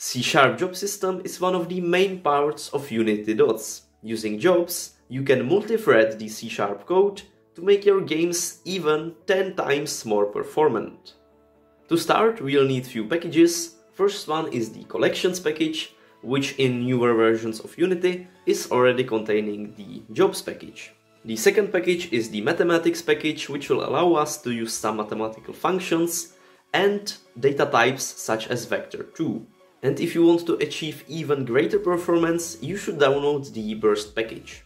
C-sharp job system is one of the main parts of Unity Dots. Using jobs, you can multi-thread the C-sharp code to make your games even 10 times more performant. To start, we'll need few packages. First one is the collections package, which in newer versions of Unity is already containing the jobs package. The second package is the mathematics package, which will allow us to use some mathematical functions and data types such as vector2. And if you want to achieve even greater performance, you should download the burst package.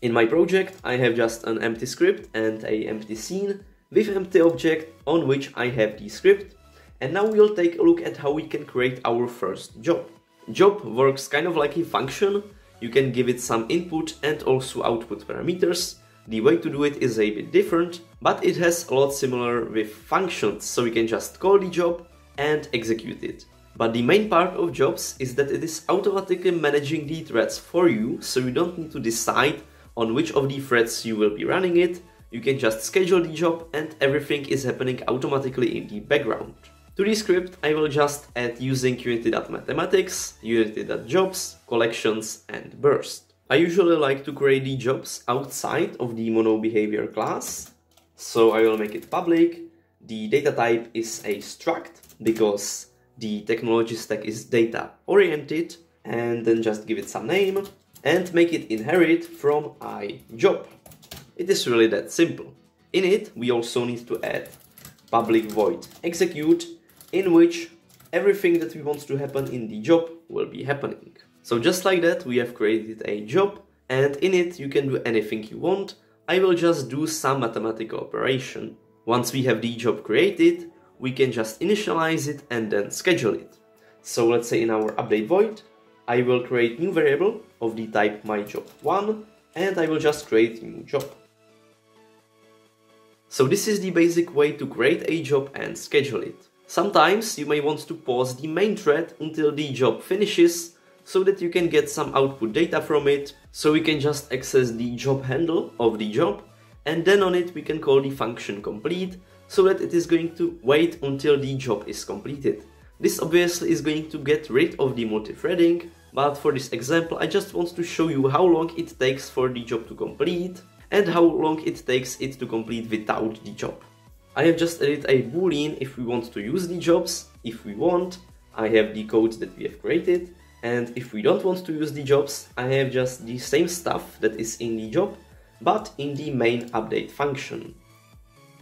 In my project, I have just an empty script and a empty scene with empty object on which I have the script. And now we'll take a look at how we can create our first job. Job works kind of like a function. You can give it some input and also output parameters. The way to do it is a bit different, but it has a lot similar with functions, so we can just call the job and execute it. But the main part of jobs is that it is automatically managing the threads for you, so you don't need to decide on which of the threads you will be running it, you can just schedule the job and everything is happening automatically in the background. To the script, I will just add using unity.mathematics, unity.jobs, collections and burst. I usually like to create the jobs outside of the monoBehavior class, so I will make it public. The data type is a struct because the technology stack is data oriented and then just give it some name and make it inherit from iJob. It is really that simple. In it, we also need to add public void execute, in which everything that we want to happen in the job will be happening. So just like that, we have created a job, and in it you can do anything you want. I will just do some mathematical operation. Once we have the job created, we can just initialize it and then schedule it. So let's say in our update void, I will create new variable of the type myJob1 and I will just create new job. So this is the basic way to create a job and schedule it. Sometimes you may want to pause the main thread until the job finishes so that you can get some output data from it, so we can just access the job handle of the job and then on it we can call the function complete so that it is going to wait until the job is completed. This obviously is going to get rid of the multi-threading, but for this example I just want to show you how long it takes for the job to complete and how long it takes it to complete without the job. I have just added a boolean if we want to use the jobs, if we want, I have the code that we have created, and if we don't want to use the jobs, I have just the same stuff that is in the job, but in the main update function.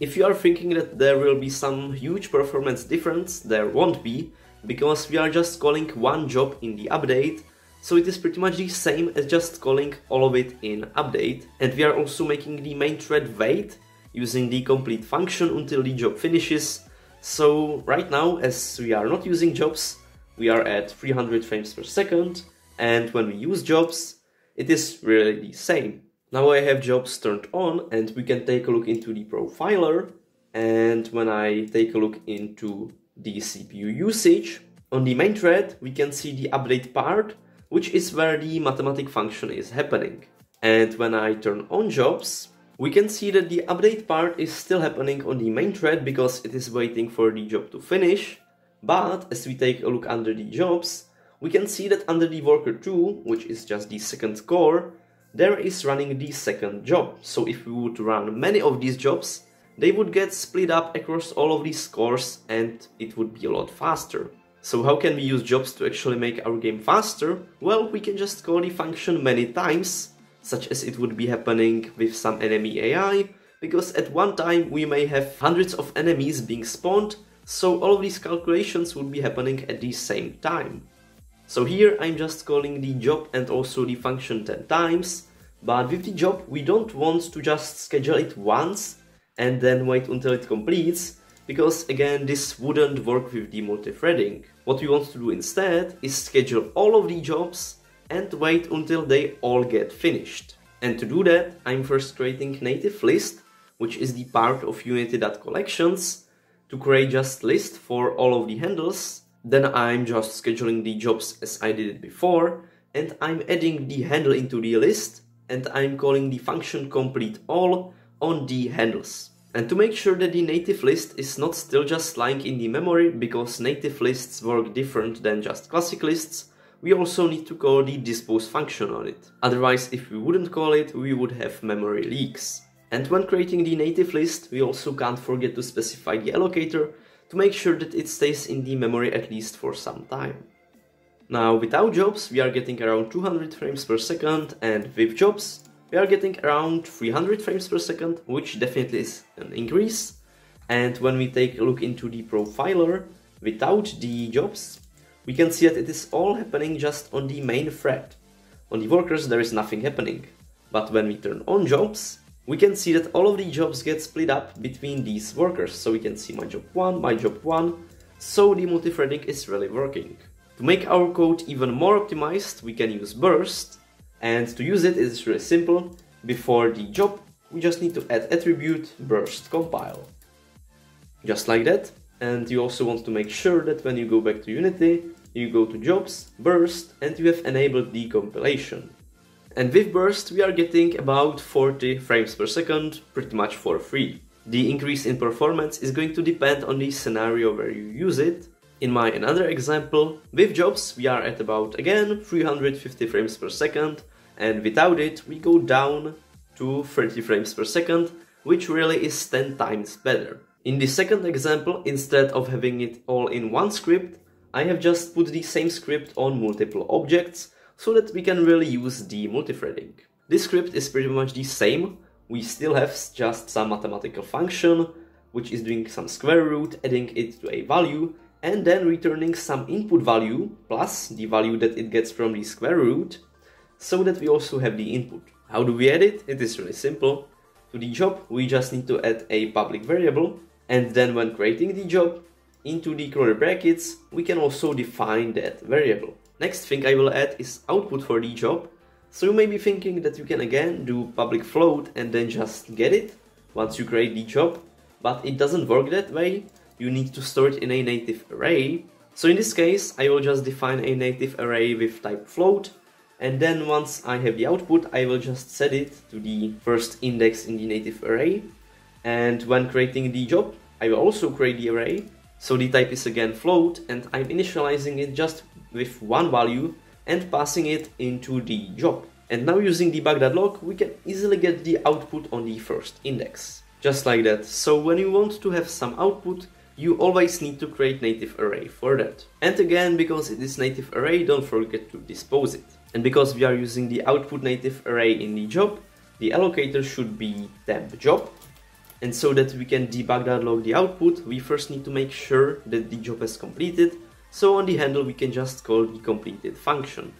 If you are thinking that there will be some huge performance difference, there won't be, because we are just calling one job in the update, so it is pretty much the same as just calling all of it in update, and we are also making the main thread wait using the complete function until the job finishes, so right now, as we are not using jobs, we are at 300 frames per second, and when we use jobs, it is really the same. Now I have jobs turned on and we can take a look into the profiler and when I take a look into the CPU usage, on the main thread we can see the update part which is where the mathematic function is happening. And when I turn on jobs, we can see that the update part is still happening on the main thread because it is waiting for the job to finish. But as we take a look under the jobs, we can see that under the worker 2, which is just the second core, there is running the second job. So if we would run many of these jobs, they would get split up across all of these cores and it would be a lot faster. So how can we use jobs to actually make our game faster? Well, we can just call the function many times, such as it would be happening with some enemy AI, because at one time we may have hundreds of enemies being spawned, so all of these calculations would be happening at the same time. So here I'm just calling the job and also the function 10 times, but with the job we don't want to just schedule it once and then wait until it completes, because again this wouldn't work with the multi-threading. What we want to do instead is schedule all of the jobs and wait until they all get finished. And to do that, I'm first creating native list, which is the part of unity.collections, to create just list for all of the handles then I'm just scheduling the jobs as I did it before and I'm adding the handle into the list and I'm calling the function complete all on the handles. And to make sure that the native list is not still just lying in the memory, because native lists work different than just classic lists, we also need to call the dispose function on it. Otherwise, if we wouldn't call it, we would have memory leaks. And when creating the native list, we also can't forget to specify the allocator to make sure that it stays in the memory at least for some time. Now, without jobs, we are getting around 200 frames per second, and with jobs, we are getting around 300 frames per second, which definitely is an increase. And when we take a look into the profiler without the jobs, we can see that it is all happening just on the main thread. On the workers there is nothing happening. But when we turn on jobs, we can see that all of the jobs get split up between these workers. So we can see my job 1, my job 1, so the multi-threading is really working. To make our code even more optimized, we can use burst, and to use it, it's really simple. Before the job, we just need to add attribute burst compile. Just like that. And you also want to make sure that when you go back to Unity, you go to jobs, burst, and you have enabled the compilation. And with burst, we are getting about 40 frames per second, pretty much for free. The increase in performance is going to depend on the scenario where you use it. In my another example, with jobs we are at about again 350 frames per second, and without it we go down to 30 frames per second, which really is 10 times better. In the second example, instead of having it all in one script, I have just put the same script on multiple objects so that we can really use the multithreading. This script is pretty much the same, we still have just some mathematical function which is doing some square root, adding it to a value, and then returning some input value plus the value that it gets from the square root, so that we also have the input. How do we add it? It is really simple. To the job, we just need to add a public variable, and then when creating the job, into the curly brackets, we can also define that variable. Next thing I will add is output for the job. So you may be thinking that you can again do public float and then just get it once you create the job, but it doesn't work that way. You need to store it in a native array. So in this case, I will just define a native array with type float and then once I have the output, I will just set it to the first index in the native array. And when creating the job, I will also create the array. So the type is again float and I'm initializing it just with one value and passing it into the job. And now using debug.log, we can easily get the output on the first index. Just like that. So when you want to have some output, you always need to create native array for that. And again, because it is native array, don't forget to dispose it. And because we are using the output native array in the job, the allocator should be temp job. And so that we can debug.log the output, we first need to make sure that the job is completed. So on the handle, we can just call the completed function.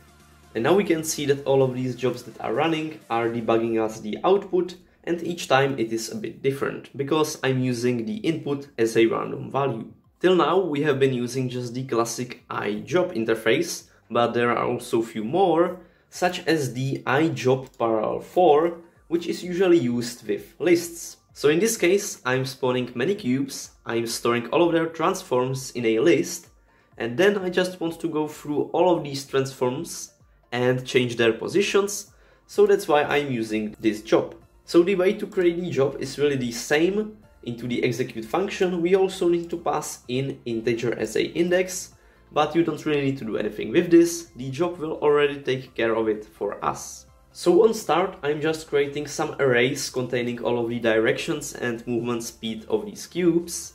And now we can see that all of these jobs that are running are debugging us the output and each time it is a bit different because I'm using the input as a random value. Till now we have been using just the classic iJob interface but there are also few more, such as the iJob parallel for, which is usually used with lists. So in this case, I'm spawning many cubes, I'm storing all of their transforms in a list, and then I just want to go through all of these transforms and change their positions, so that's why I'm using this job. So the way to create the job is really the same. Into the execute function, we also need to pass in integer as a index, but you don't really need to do anything with this, the job will already take care of it for us. So on start, I'm just creating some arrays containing all of the directions and movement speed of these cubes.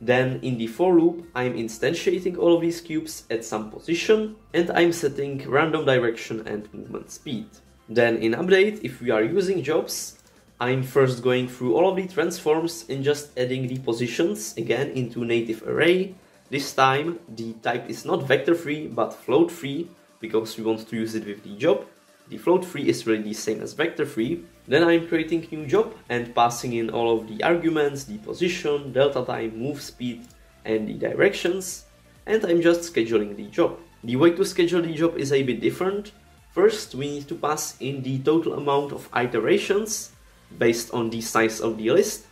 Then in the for loop, I'm instantiating all of these cubes at some position and I'm setting random direction and movement speed. Then in update, if we are using jobs, I'm first going through all of the transforms and just adding the positions again into native array this time the type is not vector3 but float3 because we want to use it with the job. The float3 is really the same as vector3. Then I'm creating new job and passing in all of the arguments, the position, delta time, move speed and the directions and I'm just scheduling the job. The way to schedule the job is a bit different. First we need to pass in the total amount of iterations based on the size of the list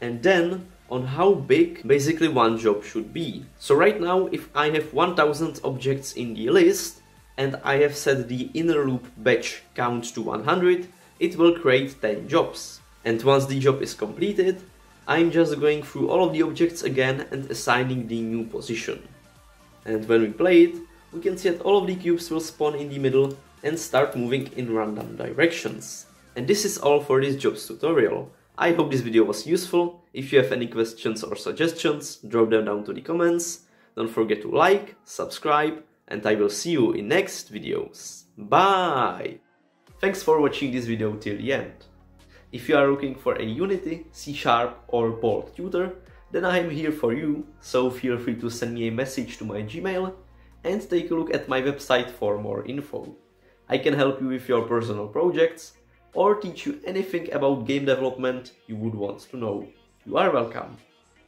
and then on how big basically one job should be. So right now if I have 1000 objects in the list and I have set the inner loop batch count to 100, it will create 10 jobs. And once the job is completed, I'm just going through all of the objects again and assigning the new position. And when we play it, we can see that all of the cubes will spawn in the middle and start moving in random directions. And this is all for this jobs tutorial. I hope this video was useful. If you have any questions or suggestions, drop them down to the comments. Don't forget to like, subscribe, and I will see you in next videos. Bye! Thanks for watching this video till the end. If you are looking for a Unity, C Sharp or Bolt tutor, then I am here for you, so feel free to send me a message to my Gmail and take a look at my website for more info. I can help you with your personal projects or teach you anything about game development you would want to know. You are welcome.